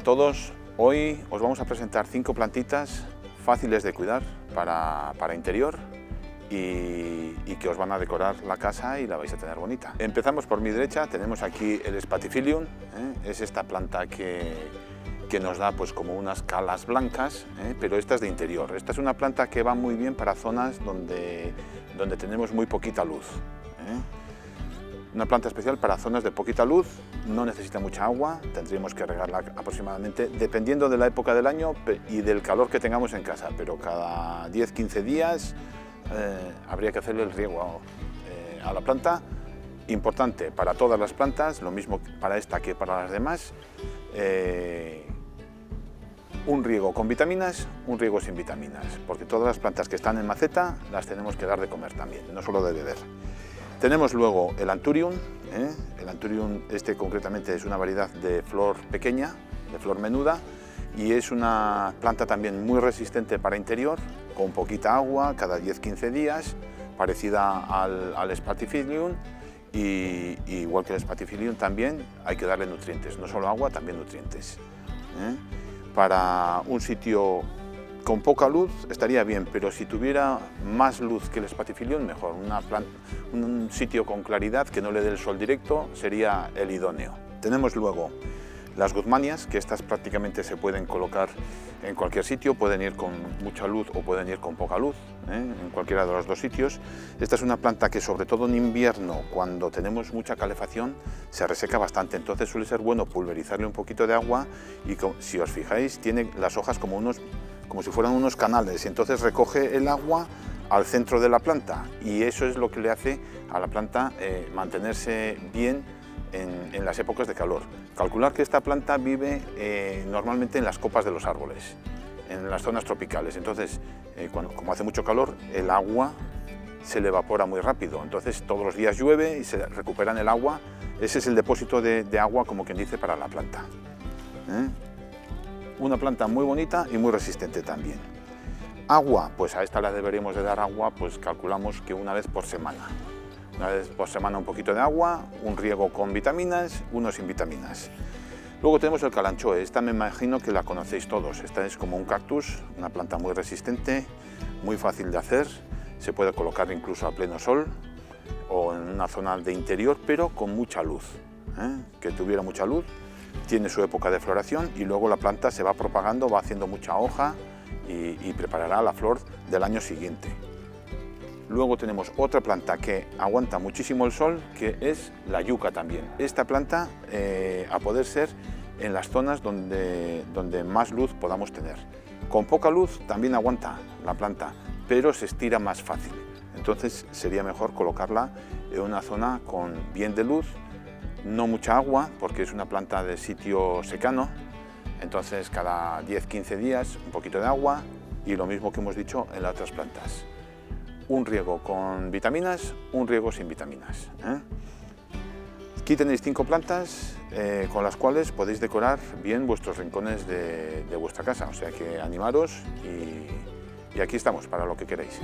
a todos, hoy os vamos a presentar cinco plantitas fáciles de cuidar para, para interior y, que os van a decorar la casa y la vais a tener bonita. Empezamos por mi derecha, tenemos aquí el Spatifilium, ¿eh? es esta planta que, que nos da pues como unas calas blancas, ¿eh? pero esta es de interior. Esta es una planta que va muy bien para zonas donde, donde tenemos muy poquita luz. ¿eh? Una planta especial para zonas de poquita luz, no necesita mucha agua, tendríamos que regarla aproximadamente, dependiendo de la época del año y del calor que tengamos en casa, pero cada 10-15 días eh, habría que hacerle el riego eh, a la planta. Importante para todas las plantas, lo mismo para esta que para las demás, eh, un riego con vitaminas, un riego sin vitaminas, porque todas las plantas que están en maceta las tenemos que dar de comer también, no solo de beber. Tenemos luego el Anturium, ¿eh? el Anturium este concretamente es una variedad de flor pequeña, de flor menuda, y es una planta también muy resistente para interior, con poquita agua, cada 10-15 días, parecida al, al Spatifilium, y, igual que el Spatifilium también hay que darle nutrientes, no solo agua, también nutrientes. ¿eh? Para un sitio con poca luz estaría bien, pero si tuviera más luz que el espatifilium, mejor. Un sitio con claridad que no le dé el sol directo sería el idóneo. Tenemos luego las guzmanias, que estas prácticamente se pueden colocar en cualquier sitio, pueden ir con mucha luz o pueden ir con poca luz, ¿eh? en cualquiera de los dos sitios. Esta es una planta que sobre todo en invierno, cuando tenemos mucha calefacción, se reseca bastante, entonces suele ser bueno pulverizarle un poquito de agua y si os fijáis tiene las hojas como unos como si fueran unos canales y entonces recoge el agua al centro de la planta y eso es lo que le hace a la planta eh, mantenerse bien en, en, las épocas de calor. Calcular que esta planta vive eh, normalmente en las copas de los árboles, en las zonas tropicales, entonces eh, cuando, como hace mucho calor el agua se le evapora muy rápido, entonces todos los días llueve y se recuperan el agua, ese es el depósito de, de agua como quien dice para la planta. Una planta muy bonita y muy resistente también. Agua, pues a esta la deberíamos de dar agua, pues calculamos que una vez por semana. Una vez por semana un poquito de agua, un riego con vitaminas, uno sin vitaminas. Luego tenemos el calanchoe, esta me imagino que la conocéis todos. Esta es como un cactus, una planta muy resistente, muy fácil de hacer, se puede colocar incluso a pleno sol o en una zona de interior, pero con mucha luz, ¿eh? que tuviera mucha luz tiene su época de floración y luego la planta se va propagando, va haciendo mucha hoja y, preparará la flor del año siguiente. Luego tenemos otra planta que aguanta muchísimo el sol, que es la yuca también. Esta planta, eh, a poder ser en las zonas donde, donde más luz podamos tener. Con poca luz también aguanta la planta, pero se estira más fácil. Entonces sería mejor colocarla en una zona con bien de luz no mucha agua porque es una planta de sitio secano, entonces cada 10-15 días un poquito de agua y lo mismo que hemos dicho en las otras plantas. Un riego con vitaminas, un riego sin vitaminas. ¿eh? Aquí tenéis cinco plantas eh, con las cuales podéis decorar bien vuestros rincones de, vuestra casa, o sea que animaros y, y aquí estamos para lo que queréis.